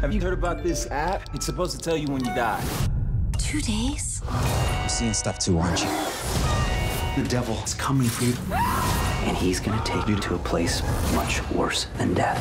Have you heard about this app? It's supposed to tell you when you die. Two days? You're seeing stuff too, aren't you? The devil is coming for you. And he's gonna take you to a place much worse than death.